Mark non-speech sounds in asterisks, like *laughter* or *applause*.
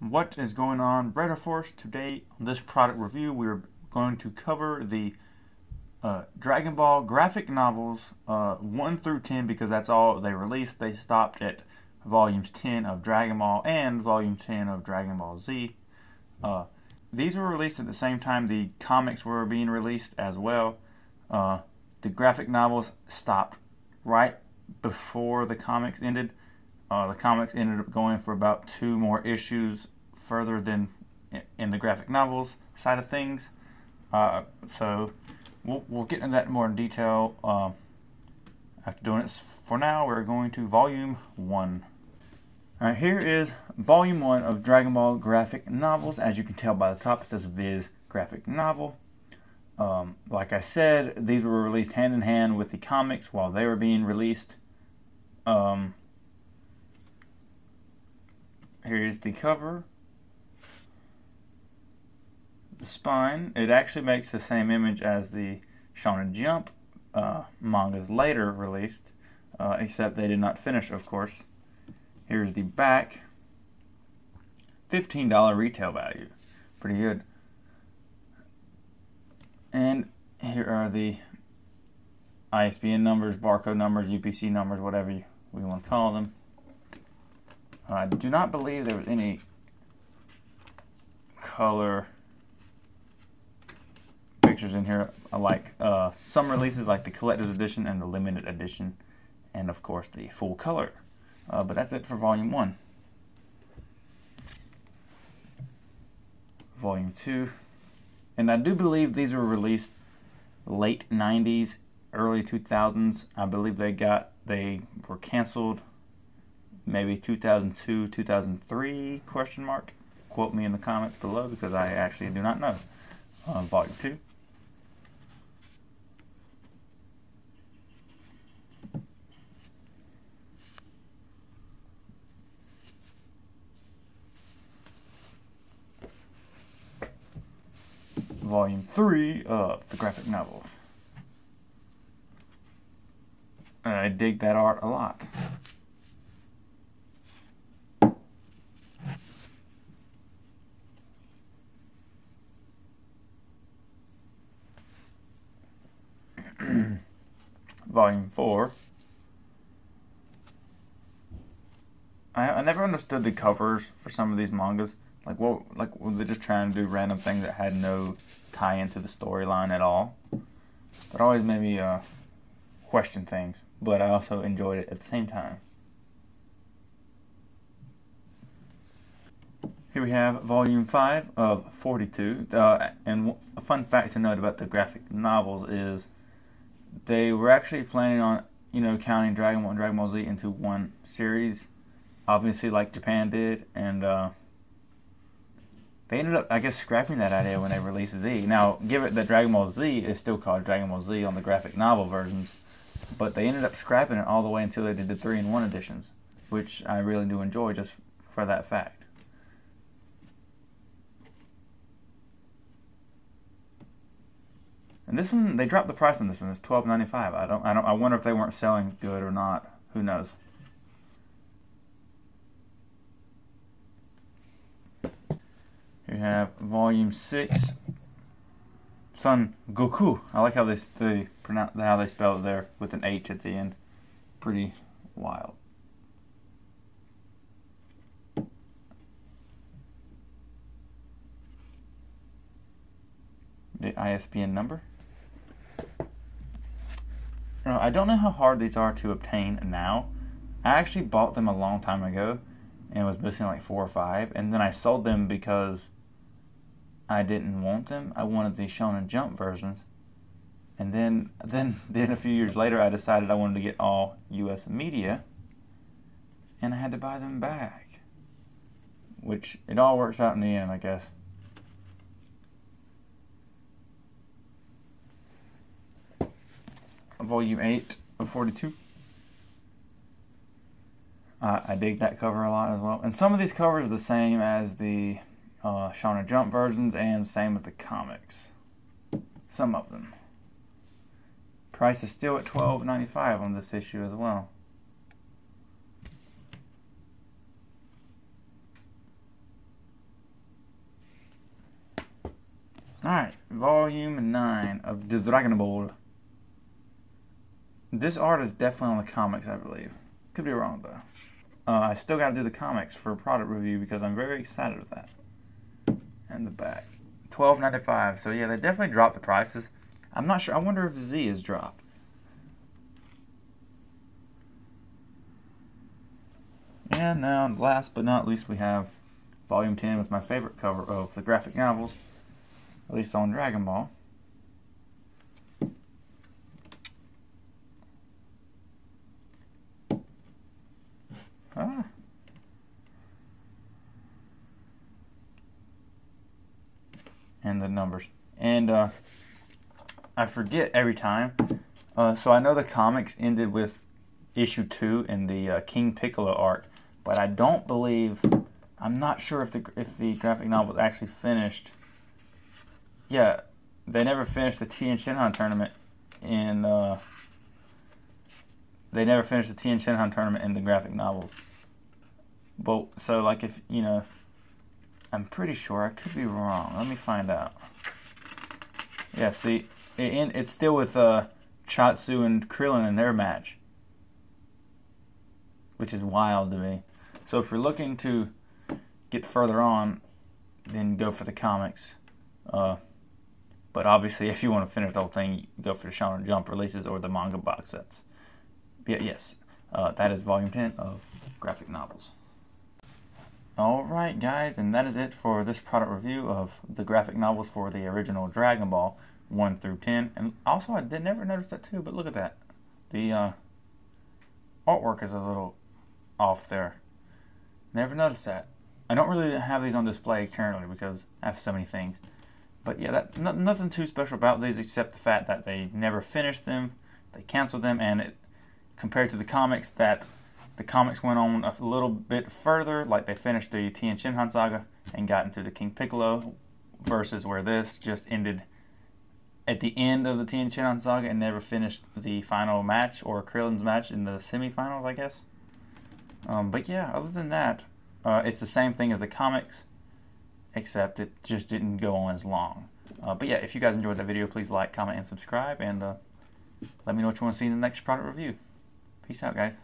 What is going on, Radar Force? Today on this product review, we're going to cover the uh, Dragon Ball graphic novels uh, 1 through 10 because that's all they released. They stopped at volumes 10 of Dragon Ball and volume 10 of Dragon Ball Z. Uh, these were released at the same time the comics were being released as well. Uh, the graphic novels stopped right before the comics ended. Uh, the comics ended up going for about two more issues further than in the graphic novels side of things. Uh, so we'll, we'll get into that more in detail uh, after doing it. For now, we're going to volume one. All right, here is volume one of Dragon Ball graphic novels. As you can tell by the top, it says Viz graphic novel. Um, like I said, these were released hand in hand with the comics while they were being released. Um, Here's the cover. Spine. It actually makes the same image as the Shonen Jump uh, mangas later released, uh, except they did not finish, of course. Here's the back. $15 retail value. Pretty good. And here are the ISBN numbers, barcode numbers, UPC numbers, whatever you, we want to call them. I do not believe there was any color pictures in here. I like uh, some releases like the collector's edition and the limited edition and of course the full color. Uh, but that's it for volume 1. Volume 2. And I do believe these were released late 90s, early 2000s. I believe they got they were canceled maybe 2002, 2003 question mark. Quote me in the comments below because I actually do not know. Uh, volume 2. 3 of the graphic novels. I dig that art a lot. *clears throat* Volume 4. I, I never understood the covers for some of these mangas. Like, what, like, were they just trying to do random things that had no tie into the storyline at all? That always made me uh, question things, but I also enjoyed it at the same time. Here we have volume 5 of 42. Uh, and a fun fact to note about the graphic novels is they were actually planning on, you know, counting Dragon Ball and Dragon Ball Z into one series, obviously like Japan did, and uh, they ended up, I guess, scrapping that idea when they released Z. Now, give it that Dragon Ball Z is still called Dragon Ball Z on the graphic novel versions, but they ended up scrapping it all the way until they did the three in one editions, which I really do enjoy just for that fact. And this one, they dropped the price on this one. It's twelve ninety five. I don't, I don't, I wonder if they weren't selling good or not. Who knows? You have volume six. Son Goku. I like how they they pronounce how they spell it there with an H at the end. Pretty wild. The ISBN number. Uh, I don't know how hard these are to obtain now. I actually bought them a long time ago and was missing like four or five, and then I sold them because I didn't want them. I wanted the Shonen Jump versions. And then, *laughs* then, then a few years later, I decided I wanted to get all U.S. media, and I had to buy them back. Which it all works out in the end, I guess. volume 8 of 42. Uh, I dig that cover a lot as well. And some of these covers are the same as the uh, Shonen Jump versions, and same with the comics. Some of them. Price is still at twelve ninety five on this issue as well. Alright, volume 9 of the Dragon Ball. This art is definitely on the comics, I believe. Could be wrong, though. Uh, I still got to do the comics for a product review because I'm very excited with that. And the back. Twelve ninety five. So yeah, they definitely dropped the prices. I'm not sure. I wonder if Z has dropped. And now, last but not least, we have Volume 10 with my favorite cover of the graphic novels, at least on Dragon Ball. Ah. And the numbers. And uh, I forget every time. Uh, so I know the comics ended with issue 2 in the uh, King Piccolo arc, but I don't believe. I'm not sure if the if the graphic novel was actually finished. Yeah, they never finished the Tien Shinhan tournament in. Uh, they never finished the Tien Shinhan tournament in the graphic novels. But so like if you know, I'm pretty sure I could be wrong. Let me find out. Yeah, see, it, it's still with uh, Chaozu and Krillin in their match, which is wild to me. So if you're looking to get further on, then go for the comics. Uh, but obviously, if you want to finish the whole thing, go for the Shonen Jump releases or the manga box sets. Yeah, yes, uh, that is volume 10 of graphic novels. Alright guys, and that is it for this product review of the graphic novels for the original Dragon Ball 1 through 10. And also, I did never notice that too, but look at that. The uh, artwork is a little off there. Never noticed that. I don't really have these on display currently because I have so many things. But yeah, that nothing too special about these except the fact that they never finished them, they canceled them, and it, compared to the comics that the comics went on a little bit further, like they finished the Tien Shinhan saga and got into the King Piccolo, versus where this just ended at the end of the Tien Shinhan saga and never finished the final match or Krillin's match in the semifinals, I guess. Um, but yeah, other than that, uh, it's the same thing as the comics, except it just didn't go on as long. Uh, but yeah, if you guys enjoyed that video, please like, comment, and subscribe, and uh, let me know what you want to see in the next product review. Peace out, guys.